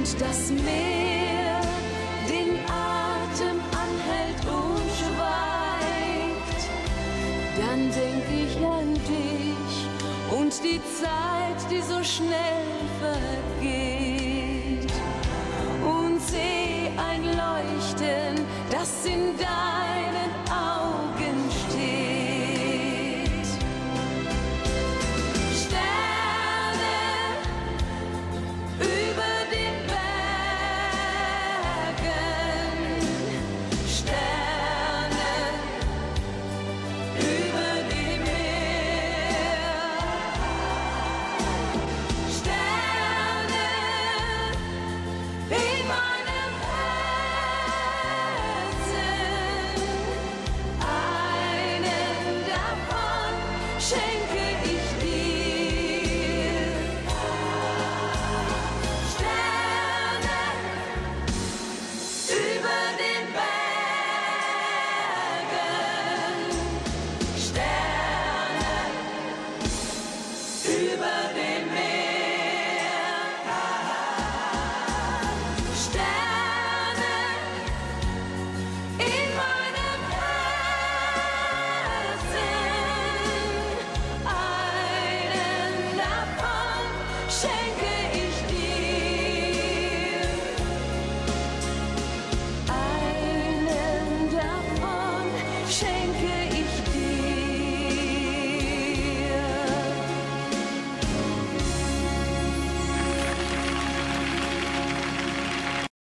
und das Meer den Atem anhält und schweigt, dann denk ich an dich und die Zeit, die so schnell vergeht. Und seh ein Leuchten, das in deinem shame.